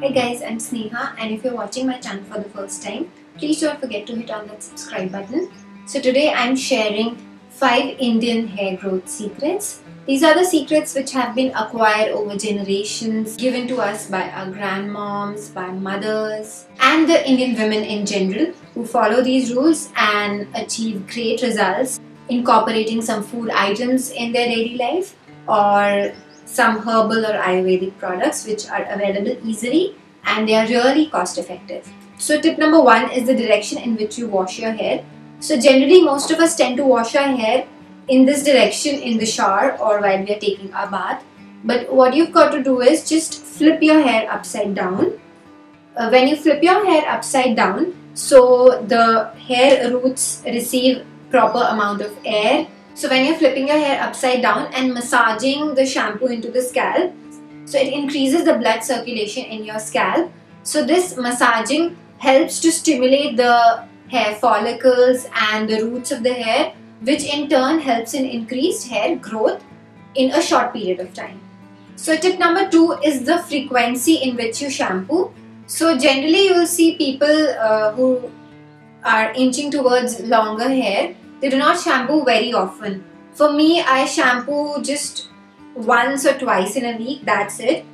Hey guys, I'm Sneha and if you're watching my channel for the first time, please don't forget to hit on that subscribe button. So today I'm sharing 5 Indian hair growth secrets. These are the secrets which have been acquired over generations, given to us by our grandmoms, by mothers, and the Indian women in general who follow these rules and achieve great results incorporating some food items in their daily life or some herbal or Ayurvedic products which are available easily and they are really cost effective. So tip number one is the direction in which you wash your hair. So generally most of us tend to wash our hair in this direction in the shower or while we are taking our bath. But what you've got to do is just flip your hair upside down. Uh, when you flip your hair upside down, so the hair roots receive proper amount of air so when you're flipping your hair upside down and massaging the shampoo into the scalp, so it increases the blood circulation in your scalp. So this massaging helps to stimulate the hair follicles and the roots of the hair, which in turn helps in increased hair growth in a short period of time. So tip number two is the frequency in which you shampoo. So generally you will see people uh, who are inching towards longer hair they do not shampoo very often. For me, I shampoo just once or twice in a week, that's it.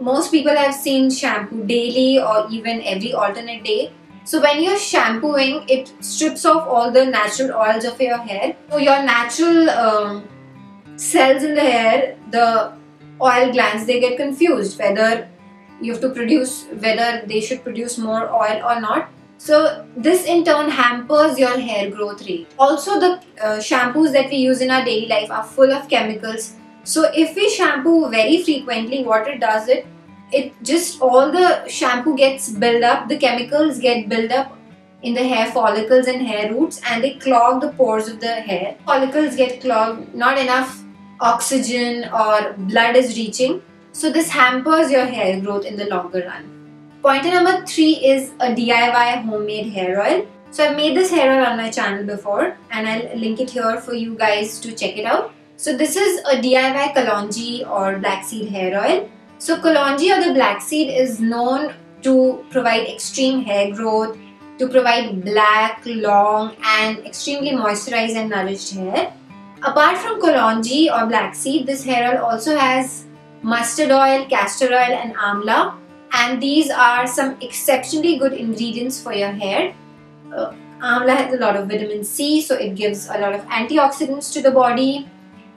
Most people I've seen shampoo daily or even every alternate day. So when you're shampooing, it strips off all the natural oils of your hair. So your natural um, cells in the hair, the oil glands, they get confused whether you have to produce, whether they should produce more oil or not. So this in turn hampers your hair growth rate. Also the uh, shampoos that we use in our daily life are full of chemicals. So if we shampoo very frequently, what it does it, it just all the shampoo gets built up, the chemicals get built up in the hair follicles and hair roots and they clog the pores of the hair. Follicles get clogged, not enough oxygen or blood is reaching. So this hampers your hair growth in the longer run. Pointer number three is a DIY homemade hair oil. So I've made this hair oil on my channel before and I'll link it here for you guys to check it out. So this is a DIY kalonji or black seed hair oil. So kalonji or the black seed is known to provide extreme hair growth, to provide black, long and extremely moisturized and nourished hair. Apart from kalonji or black seed, this hair oil also has mustard oil, castor oil and amla and these are some exceptionally good ingredients for your hair. Uh, amla has a lot of vitamin C so it gives a lot of antioxidants to the body.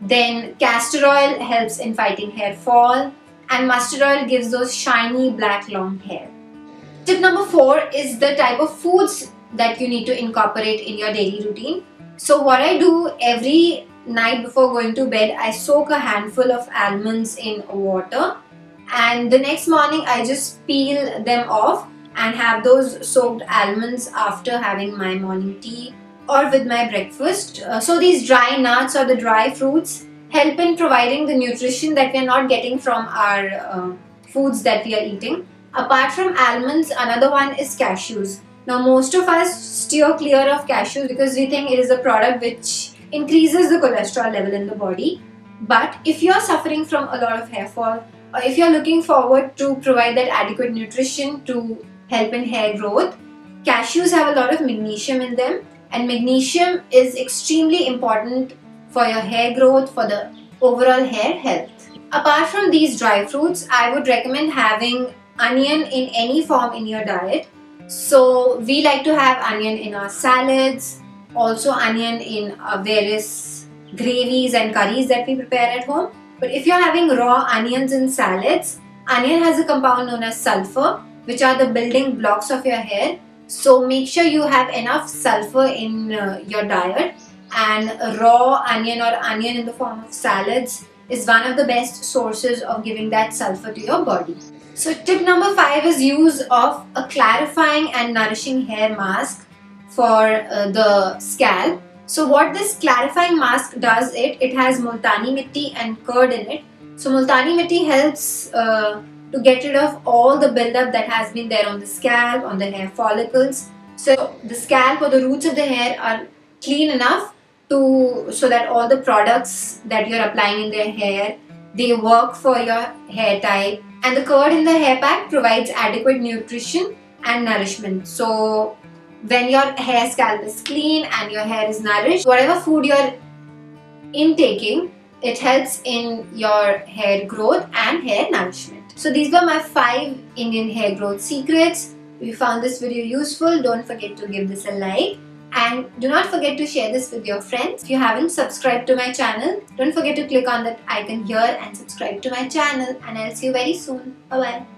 Then castor oil helps in fighting hair fall and mustard oil gives those shiny black long hair. Tip number 4 is the type of foods that you need to incorporate in your daily routine. So what I do every night before going to bed, I soak a handful of almonds in water and the next morning I just peel them off and have those soaked almonds after having my morning tea or with my breakfast. Uh, so these dry nuts or the dry fruits help in providing the nutrition that we are not getting from our uh, foods that we are eating. Apart from almonds, another one is cashews. Now most of us steer clear of cashews because we think it is a product which increases the cholesterol level in the body. But if you are suffering from a lot of hair fall, if you're looking forward to provide that adequate nutrition to help in hair growth, cashews have a lot of magnesium in them and magnesium is extremely important for your hair growth, for the overall hair health. Apart from these dry fruits, I would recommend having onion in any form in your diet. So we like to have onion in our salads, also onion in various gravies and curries that we prepare at home. But if you're having raw onions in salads, onion has a compound known as sulfur, which are the building blocks of your hair. So make sure you have enough sulfur in uh, your diet and raw onion or onion in the form of salads is one of the best sources of giving that sulfur to your body. So tip number 5 is use of a clarifying and nourishing hair mask for uh, the scalp. So what this clarifying mask does it, it has multani mitti and curd in it. So multani mitti helps uh, to get rid of all the buildup that has been there on the scalp, on the hair follicles. So the scalp or the roots of the hair are clean enough to so that all the products that you're applying in their hair they work for your hair type And the curd in the hair pack provides adequate nutrition and nourishment. So when your hair scalp is clean and your hair is nourished, whatever food you're intaking, it helps in your hair growth and hair nourishment. So these were my 5 Indian hair growth secrets. If you found this video useful, don't forget to give this a like and do not forget to share this with your friends. If you haven't subscribed to my channel, don't forget to click on that icon here and subscribe to my channel and I'll see you very soon. Bye bye.